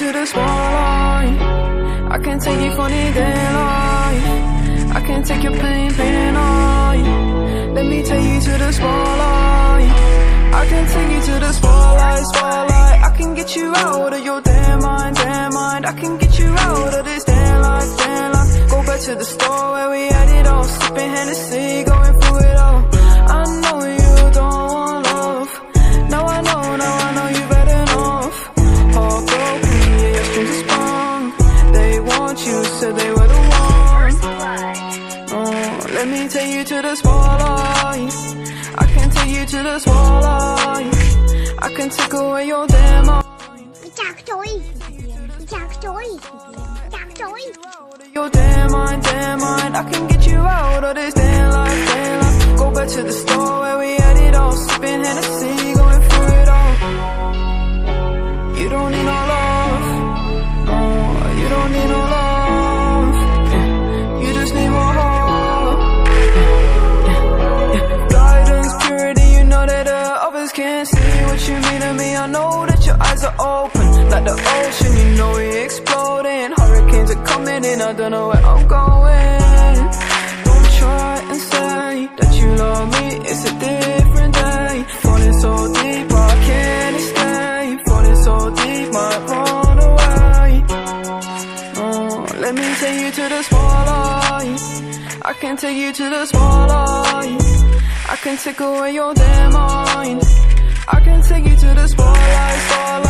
to the spotlight. I can take you funny day life. I can take your pain, pain and. Let me take you to the spotlight. I can take you to the spotlight, spotlight. I can get you out of your damn mind, damn mind. I can get you out of this damn life, damn life. Go back to the store where we had it all, sipping Hennessy, they were the one. Oh, let me take you to the spotlight. I can take you to the spotlight. I can take away your damn mind. Chạc trôi Chạc trôi Chạc trôi Your damn mind, damn mind. I can get you out of this like. You know we exploding. Hurricanes are coming in. I don't know where I'm going. Don't try and say that you love me. It's a different day. Falling so deep, I can't stay. Falling so deep, might run away. Oh, let me take you to the spotlight. I can take you to the spotlight. I can take away your damn mind. I can take you to the spotlight, spotlight.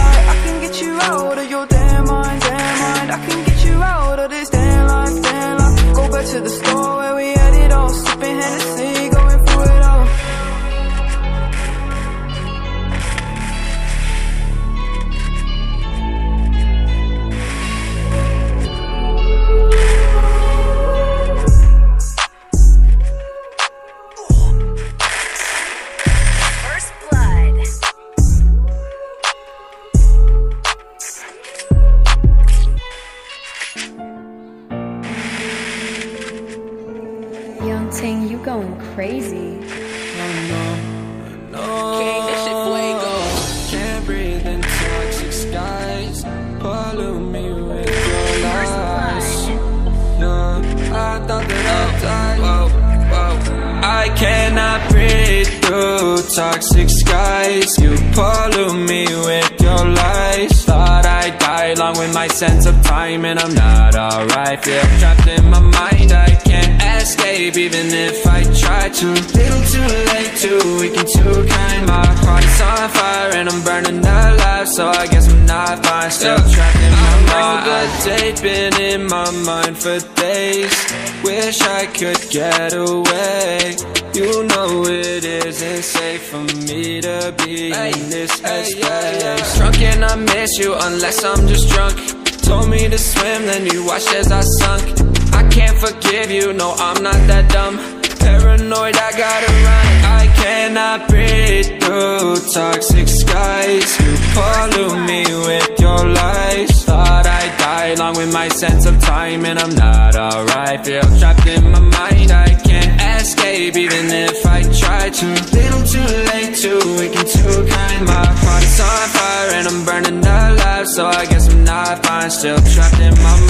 Ting, you going crazy. King, this shit fuego. Can't breathe in toxic skies. Pollute me with your lies. Yeah, I thought that I'd die. I cannot breathe through toxic skies. You pollute me with your lies. Thought along with my sense of time, and I'm not alright. Feel trapped in my mind. I can't escape, even if I try to. Little too late, too weak and too kind. My heart on fire, and I'm burning alive. So I guess I'm not fine. Still trapped in my mind. The date been in my mind for days. Wish I could get away. You know it isn't safe for me to be in this headspace. Drunk and I miss you unless I'm just drunk. Told me to swim, then you watched as I sunk. I can't forgive you, no, I'm not that dumb. Paranoid, I gotta run. I cannot breathe through toxic skies. You pollute me with your with my sense of time, and I'm not alright. Feel trapped in my mind, I can't escape, even if I try to. Little too late, too weak and too kind. My heart is on fire, and I'm burning alive. So I guess I'm not fine, still trapped in my mind.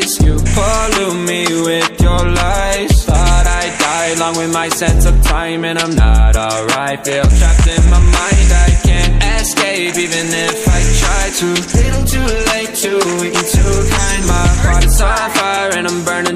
With my sense of time, and I'm not alright. Feel trapped in my mind, I can't escape, even if I try to. Little too late, too weak too kind. My heart is on fire, and I'm burning.